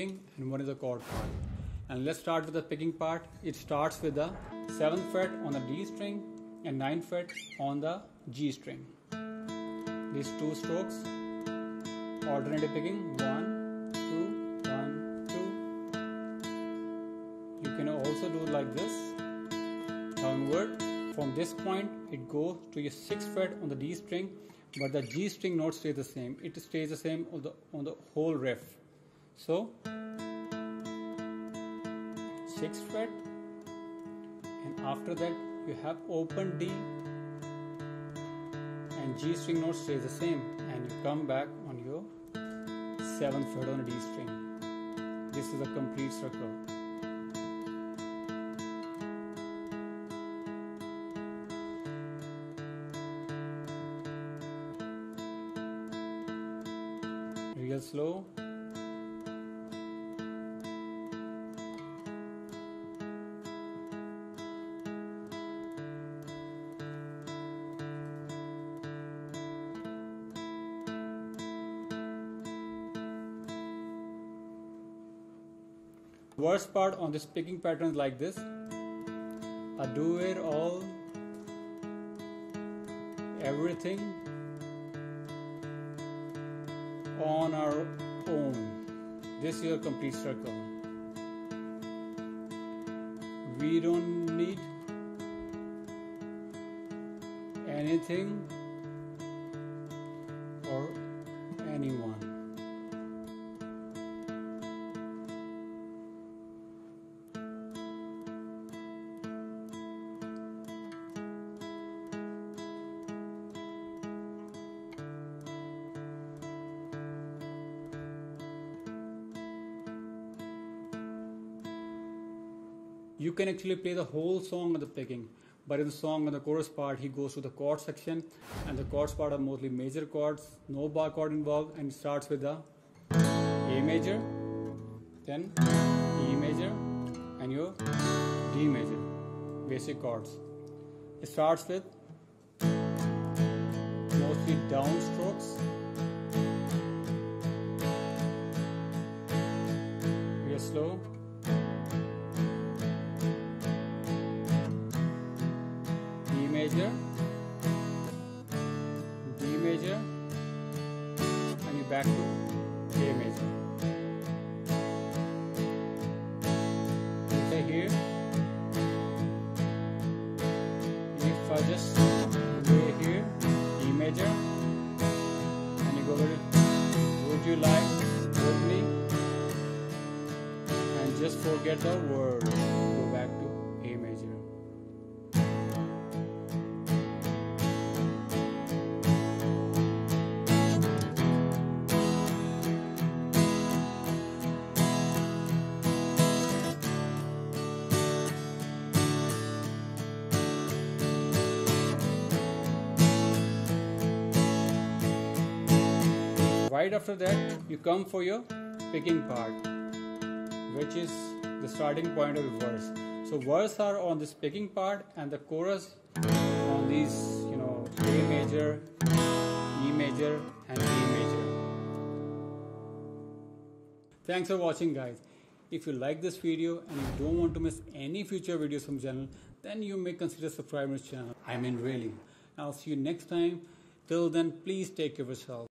picking and one is the chord part. And let's start with the picking part. It starts with the 7th fret on the D string and 9th fret on the G string. These two strokes, alternative picking, one, two, one, two. You can also do like this, downward. From this point, it goes to your 6th fret on the D string but the G string note stays the same. It stays the same on the on the whole riff. So sixth fret, and after that you have open D and G string note stays the same, and you come back on your seventh fret on D string. This is a complete circle. real slow. Worst part on this picking patterns like this. I do it all, everything on our own. This is a complete circle. We don't need anything you can actually play the whole song on the picking but in the song on the chorus part he goes to the chord section and the chords part are mostly major chords no bar chord involved and starts with the a major then e major and your d major basic chords. It starts with major, D major, and you back to A major. Okay, here, if I just lay here, E major, and you go with would you like with me, and just forget the word, right after that you come for your picking part which is the starting point of the verse. So verse are on this picking part and the chorus on these you know a major e major and e major. Thanks for watching guys. If you like this video and you don't want to miss any future videos from channel then you may consider subscribing to this channel. I mean really. I'll see you next time. Till then please take care of yourself